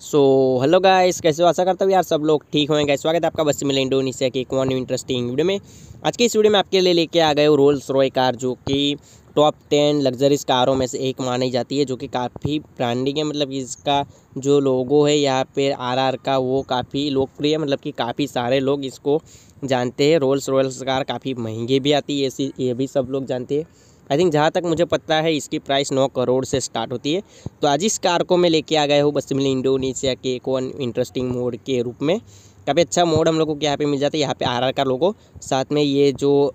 So hello guys कैसे हो? आशा करता हूँ यार सब लोग ठीक होंगे। स्वागत है आपका बस मिले इंडोनेशिया की एक वन इंटरेस्टिंग वीडियो में। आज की इस वीडियो में आपके लिए लेके आ गए रोल्स रॉय कार, जो कि टॉप टेन लग्जरीज कारों में से एक मानी जाती है, जो कि काफ़ी ब्रांडिंग है। मतलब इसका जो लोगो है, यहाँ पे आर का, वो काफ़ी लोकप्रिय है। मतलब कि काफ़ी सारे लोग इसको जानते हैं। रोल्स रॉयल्स कार काफ़ी महँगी भी आती है ये भी सब लोग जानते हैं। आई थिंक जहाँ तक मुझे पता है, इसकी प्राइस नौ करोड़ से स्टार्ट होती है। तो आज इस कार को मैं लेके आ गया हूँ बस मिली इंडोनेशिया के एक वन इंटरेस्टिंग मोड के रूप में। काफ़ी अच्छा मोड हम लोगों को यहाँ पे मिल जाता है, यहाँ पे आर का लोगो साथ में ये जो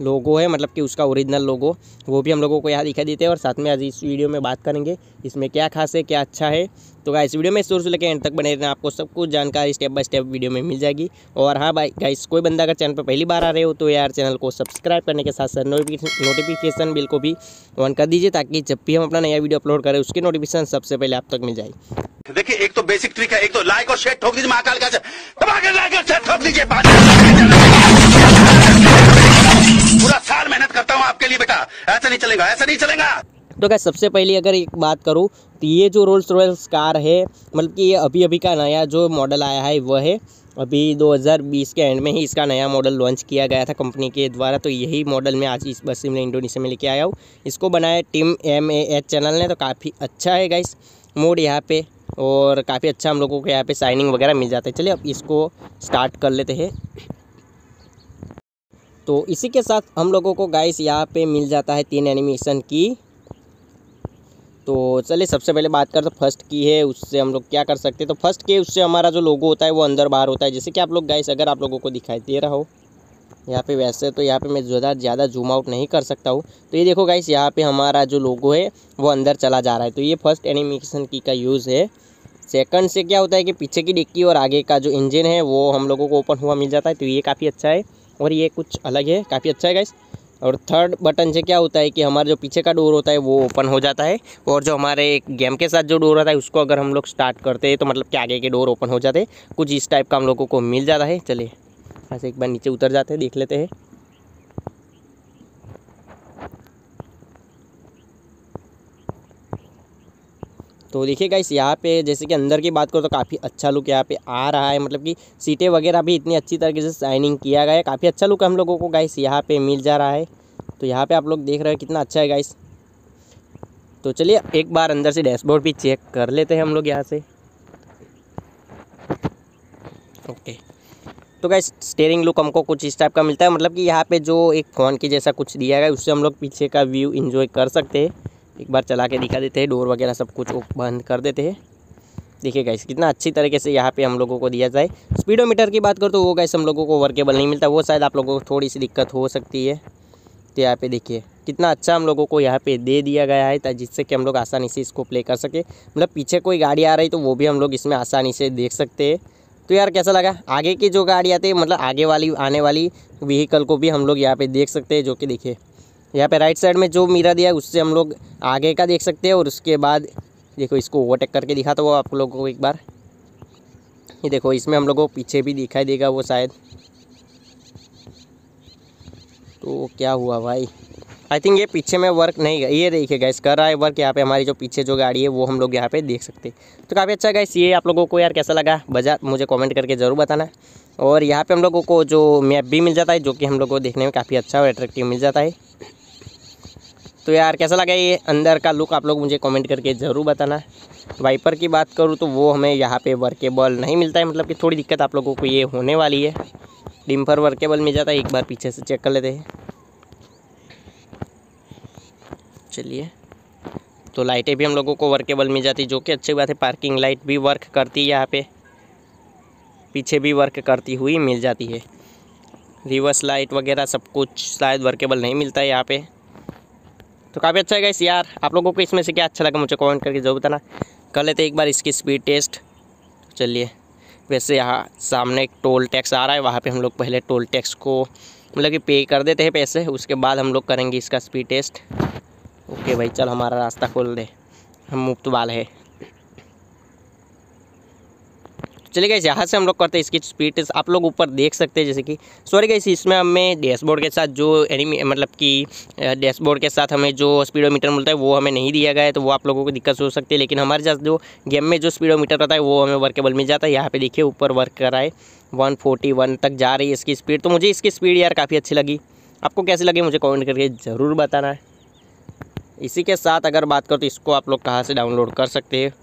लोगो है मतलब कि उसका ओरिजिनल लोगो वो भी हम लोगों को यहाँ दिखाई देते हैं और साथ में आज इस वीडियो में बात करेंगे, इसमें क्या खास है, क्या अच्छा है। तो गाइस वीडियो में शुरू से लेकर एंड तक बने रहना, आपको सब कुछ जानकारी स्टेप बाय स्टेप वीडियो में मिल जाएगी। और हाँ भाई गाइस कोई बंदा अगर चैनल पर पहली बार आ रहे हो तो यार चैनल को सब्सक्राइब करने के साथ साथ नोटिफिकेशन बिल को भी ऑन कर दीजिए, ताकि जब भी हम अपना नया वीडियो अपलोड करें, उसकी नोटिफिकेशन सबसे पहले आप तक मिल जाए। देखिए, एक तो बेसिक ट्रिक है, एक तो लाइक और शेयर ठोक दीजिए, महाकाल का लाइक और शेयर ठोक दीजिए पूरा साल मेहनत करता हूँ आपके लिए, बेटा। ऐसा नहीं चलेगा, ऐसा नहीं चलेगा। तो क्या सबसे पहले अगर एक बात करूँ तो ये जो रोल्स रॉयल्स कार है मतलब कि ये अभी अभी का नया जो मॉडल आया है वह है, अभी 2020 के एंड में ही इसका नया मॉडल लॉन्च किया गया था कंपनी के द्वारा तो यही मॉडल मैं आज इस बस में इंडोनेशिया में लेके आया हूँ। इसको बनाया team M A H channel ने तो काफ़ी अच्छा है गाइस मोड यहाँ पे, और काफ़ी अच्छा हम लोगों को यहाँ पे साइनिंग वगैरह मिल जाता है। चलिए अब इसको स्टार्ट कर लेते हैं। तो इसी के साथ हम लोगों को गाइस यहाँ पे मिल जाता है तीन एनिमेशन की। तो चलिए, सबसे पहले बात करते तो फ़र्स्ट की है, उससे हम लोग क्या कर सकते हैं? तो फ़र्स्ट के, उससे हमारा जो लोगो होता है, वो अंदर बाहर होता है। जैसे कि आप लोग गाइस अगर आप लोगों को दिखाई दे रहा हो, यहाँ पे वैसे तो यहाँ पे मैं ज़्यादा ज़्यादा जूम आउट नहीं कर सकता हूँ। तो ये देखो गाइस यहाँ पे हमारा जो लोगो है, वो अंदर चला जा रहा है। तो ये फ़र्स्ट एनिमेशन की का यूज़ है। सेकंड से क्या होता है कि पीछे की डिक्की और आगे का जो इंजन है, वो हम लोगों को ओपन हुआ मिल जाता है। तो ये काफ़ी अच्छा है और ये कुछ अलग है। काफ़ी अच्छा है गाइस और थर्ड बटन से क्या होता है कि हमारा जो पीछे का डोर होता है, वो ओपन हो जाता है। और जो हमारे एक गेम के साथ जो डोर होता है, उसको अगर हम लोग स्टार्ट करते हैं तो मतलब कि आगे के डोर ओपन हो जाते हैं। कुछ इस टाइप का हम लोगों को मिल जाता है। चलिए ऐसे एक बार नीचे उतर जाते हैं, देख लेते हैं। तो देखिए गाइस यहाँ पे जैसे कि अंदर की बात करो तो काफ़ी अच्छा लुक यहाँ पे आ रहा है। मतलब कि सीटें वगैरह भी इतनी अच्छी तरीके से शाइनिंग किया गया है। काफ़ी अच्छा लुक हम लोगों को गाइस यहाँ पे मिल जा रहा है। तो यहाँ पे आप लोग देख रहे हो कितना अच्छा है गाइस तो चलिए एक बार अंदर से डैशबोर्ड भी चेक कर लेते हैं हम लोग यहाँ से। ओके तो गाइस स्टेयरिंग लुक हमको कुछ इस टाइप का मिलता है। मतलब कि यहाँ पे जो एक फ़ोन की जैसा कुछ दिया गया उससे हम लोग पीछे का व्यू इन्जॉय कर सकते हैं। एक बार चला के दिखा देते हैं, डोर वगैरह सब कुछ बंद कर देते हैं। देखिए गाइस कितना अच्छी तरीके से यहाँ पे हम लोगों को दिया जाए। स्पीडोमीटर की बात करो तो वो गाइस हम लोगों को वर्केबल नहीं मिलता, वो शायद आप लोगों को थोड़ी सी दिक्कत हो सकती है। तो यहाँ पे देखिए, कितना अच्छा हम लोगों को यहाँ पे दे दिया गया है जिससे कि हम लोग आसानी से इसको प्ले कर सके। मतलब पीछे कोई गाड़ी आ रही तो वो भी हम लोग इसमें आसानी से देख सकते हैं। तो यार कैसा लगा? आगे की जो गाड़ी आती है मतलब आगे वाली, आने वाली व्हीकल को भी हम लोग यहाँ पे देख सकते हैं, जो कि देखिए यहाँ पे राइट साइड में जो मीरा दिया है, उससे हम लोग आगे का देख सकते हैं और उसके बाद, देखो इसको ओवरटेक करके दिखा दिखाता वो आप लोगों को एक बार। ये देखो, इसमें हम लोगों को पीछे भी दिखाई देगा वो शायद। तो क्या हुआ भाई? आई थिंक ये पीछे में वर्क नहीं ये देखिए गैस कर रहा है वर्क यहाँ पे हमारी जो पीछे जो गाड़ी है, वो हम लोग यहाँ पे देख सकते हैं। तो काफ़ी अच्छा गैस ये आप लोगों को यार कैसा लगा? बजा, मुझे कमेंट करके ज़रूर बताना। और यहाँ पे हम लोगों को जो मैप भी मिल जाता है, जो कि हम लोग को देखने में काफ़ी अच्छा और अट्रैक्टिव मिल जाता है। तो यार, कैसा लगा ये अंदर का लुक आप लोग मुझे कमेंट करके ज़रूर बताना। वाइपर की बात करूँ तो वो हमें यहाँ पे वर्केबल नहीं मिलता है। मतलब कि थोड़ी दिक्कत आप लोगों को ये होने वाली है। डिम्फर वर्केबल मिल जाता है। एक बार पीछे से चेक कर लेते हैं। चलिए। तो लाइटें भी हम लोगों को वर्केबल मिल जाती, जो कि अच्छी बात है। पार्किंग लाइट भी वर्क करती है यहाँ पे। पीछे भी वर्क करती हुई मिल जाती है। रिवर्स लाइट वगैरह सब कुछ शायद वर्केबल नहीं मिलता है यहाँ पे। तो काफ़ी अच्छा है इस यार। आप लोगों को इसमें से क्या अच्छा लगा मुझे कमेंट करके ज़रूर बताना। कर लेते एक बार इसकी स्पीड टेस्ट चलिए, वैसे यहाँ सामने एक टोल टैक्स आ रहा है, वहाँ पे हम लोग पहले टोल टैक्स को मतलब कि पे कर देते हैं पैसे, उसके बाद हम लोग करेंगे इसका स्पीड टेस्ट ओके भाई, चल हमारा रास्ता खोल दे। हम मुफ़्त वाले है। चलिए गए यहाँ से हम लोग करते हैं इसकी स्पीड आप लोग ऊपर देख सकते हैं जैसे कि सॉरी गई इसमें हमें डैशबोर्ड के साथ जो एनिमी मतलब कि डैशबोर्ड के साथ हमें जो स्पीडोमीटर मिलता है वो हमें नहीं दिया गया है तो वो आप लोगों को दिक्कत हो सकती है। लेकिन हमारे साथ जो गेम में जो स्पीडोमीटर रहता है, वो हमें वर्केबल मिल जाता है। यहाँ पर देखिए, ऊपर वर्क कराए वन वन तक जा रही है इसकी स्पीड तो मुझे इसकी स्पीड यार काफ़ी अच्छी लगी। आपको कैसे लगी मुझे कमेंट करके ज़रूर बताना। है इसी के साथ अगर बात करो तो इसको आप लोग कहाँ से डाउनलोड कर सकते हैं?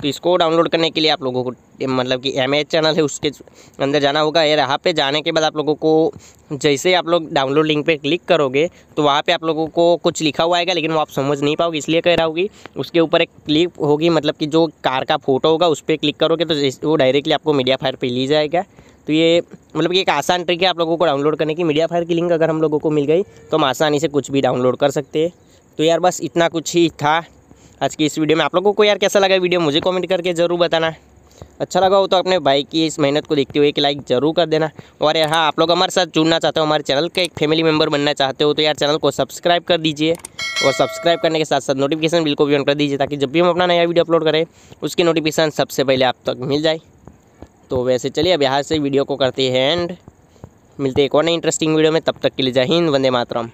तो इसको डाउनलोड करने के लिए आप लोगों को मतलब कि एमएच चैनल है, उसके अंदर जाना होगा। यार, यहाँ पे जाने के बाद आप लोगों को जैसे आप लोग डाउनलोड लिंक पे क्लिक करोगे तो वहाँ पे आप लोगों को कुछ लिखा हुआ आएगा, लेकिन वो आप समझ नहीं पाओगे, इसलिए कह रहा होगी उसके ऊपर एक क्लिक होगी मतलब कि जो कार का फ़ोटो होगा, उस पर क्लिक करोगे तो वो डायरेक्टली आपको मीडिया फायर पर ली जाएगा। तो ये मतलब कि एक आसान ट्रिक है आप लोगों को डाउनलोड करने की। मीडिया फायर की लिंक अगर हम लोगों को मिल गई तो हम आसानी से कुछ भी डाउनलोड कर सकते हैं। तो यार, बस इतना कुछ ही था आज की इस वीडियो में। आप लोगों को यार कैसा लगा वीडियो, मुझे कमेंट करके ज़रूर बताना। अच्छा लगा हो तो अपने भाई की इस मेहनत को देखते हुए एक लाइक ज़रूर कर देना। और यार हाँ आप लोग हमारे साथ जुड़ना चाहते हो, हमारे चैनल का एक फैमिली मेंबर बनना चाहते हो तो यार चैनल को सब्सक्राइब कर दीजिए। और सब्सक्राइब करने के साथ साथ नोटिफिकेशन बिल को भी ऑन कर दीजिए, ताकि जब भी हम अपना नया वीडियो अपलोड करें, उसकी नोटिफिकेशन सबसे पहले आप तक मिल जाए। तो वैसे चलिए, अब यहाँ से वीडियो को करते हैं एंड मिलते एक और नई इंटरेस्टिंग वीडियो में, तब तक के लिए जय हिंद, वंदे मातरम।